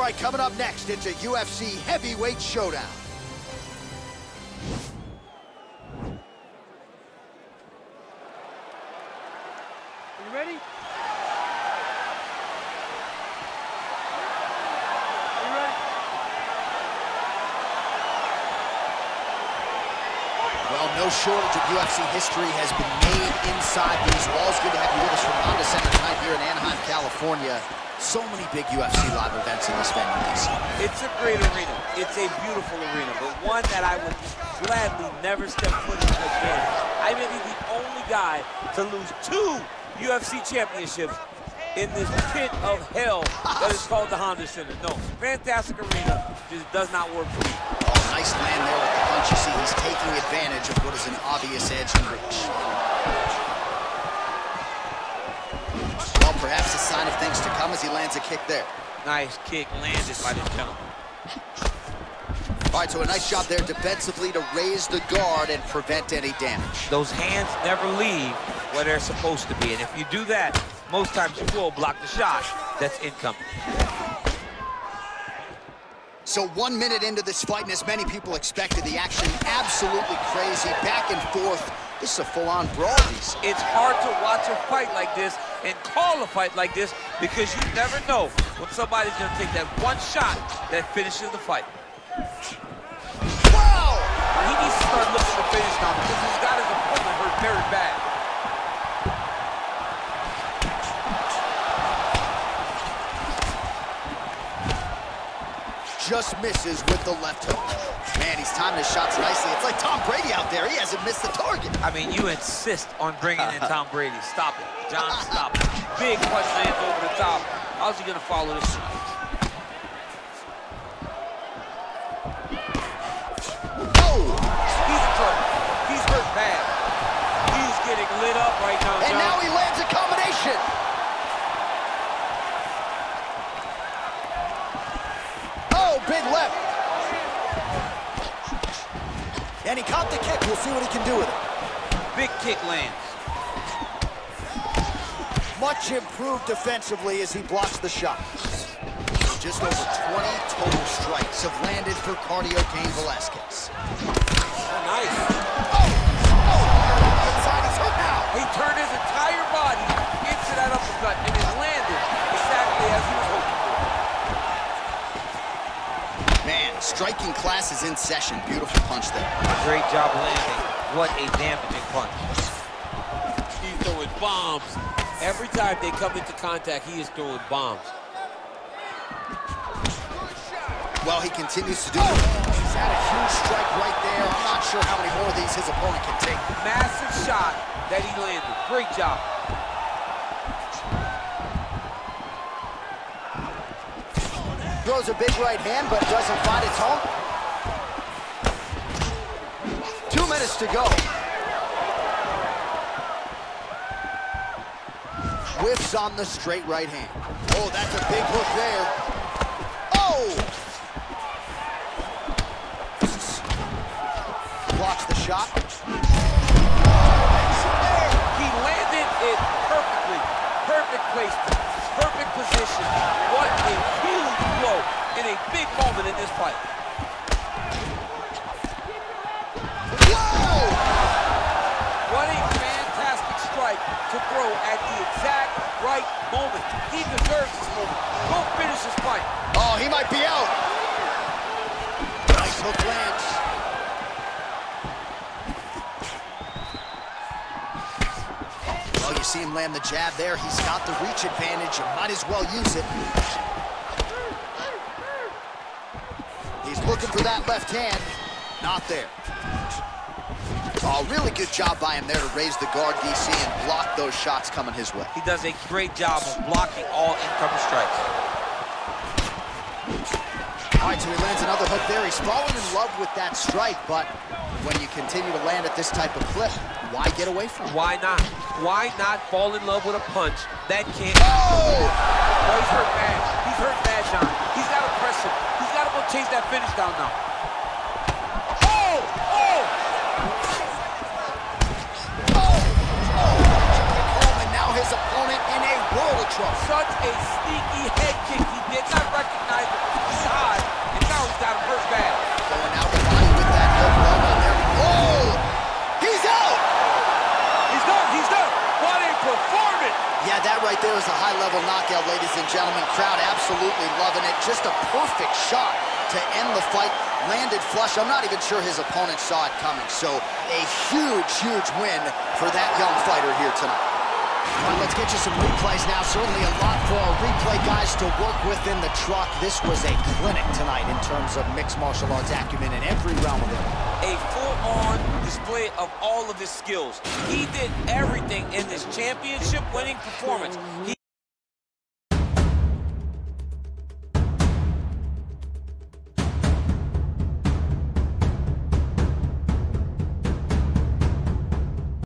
right, coming up next, it's a UFC heavyweight showdown. Are you ready? You ready? Well, no shortage of UFC history has been made inside these walls. Good to have you with us from Honda Center tonight here in Anaheim, California. So many big UFC live events in this venue. It's a great arena. It's a beautiful arena, but one that I would gladly never step foot in again. I may be the only guy to lose two UFC championships in this pit of hell that is called the Honda Center. No, fantastic arena, just does not work for me. Nice land there with the punch. You see, he's taking advantage of what is an obvious edge and reach. Well, perhaps a sign of things to come as he lands a kick there. Nice kick landed by this gentleman. All right, so a nice job there defensively to raise the guard and prevent any damage. Those hands never leave where they're supposed to be, and if you do that, most times you will block the shot that's incoming. So one minute into this fight, and as many people expected, the action absolutely crazy, back and forth. This is a full-on brawl. It's hard to watch a fight like this and call a fight like this because you never know when somebody's gonna take that one shot that finishes the fight. Wow! He needs to start looking to finish now because he's got his opponent hurt very bad. Just misses with the left hook. Man, he's timing his shots nicely. It's like Tom Brady out there. He hasn't missed the target. I mean, you insist on bringing in Tom Brady. Stop it. John, stop it. Big punch lands over the top. How's he gonna follow this? Oh! He's in trouble. He's hurt bad. He's getting lit up right now, And John. now he lands a combination. Oh, big left. And he caught the kick. We'll see what he can do with it. Big kick lands. Much improved defensively as he blocks the shot. Just over 20 total strikes have landed for Cardio Cain Velasquez. Oh, nice. Striking class is in session. Beautiful punch there. Great job landing. What a damaging punch. He's throwing bombs. Every time they come into contact, he is throwing bombs. Well, he continues to do it. He's had a huge strike right there. I'm not sure how many more of these his opponent can take. Massive shot that he landed. Great job. Throws a big right hand, but doesn't find its home. Two minutes to go. Whiffs on the straight right hand. Oh, that's a big hook there. Oh! Blocks the shot. He landed it perfectly. Perfect placement. Perfect position. What a huge blow in a big moment in this fight. Whoa! What a fantastic strike to throw at the exact right moment. He deserves this moment. The jab there. He's got the reach advantage. You might as well use it. He's looking for that left hand. Not there. Oh, really good job by him there to raise the guard, DC, and block those shots coming his way. He does a great job of blocking all incoming strikes. All right, so he lands another hook there. He's fallen in love with that strike, but when you continue to land at this type of clip, why get away from it? Why not? Why not fall in love with a punch that can't... Oh! Oh, he's hurt bad. He's hurt bad, John. He's got to press him. He's got to go chase that finish down now. right there is a high-level knockout, ladies and gentlemen. Crowd absolutely loving it. Just a perfect shot to end the fight. Landed flush. I'm not even sure his opponent saw it coming. So a huge, huge win for that young fighter here tonight. Right, let's get you some replays now. Certainly a lot for our replay guys to work with in the truck. This was a clinic tonight in terms of mixed martial arts acumen in every realm of it. A full-on display of all of his skills. He did everything in this championship winning performance. He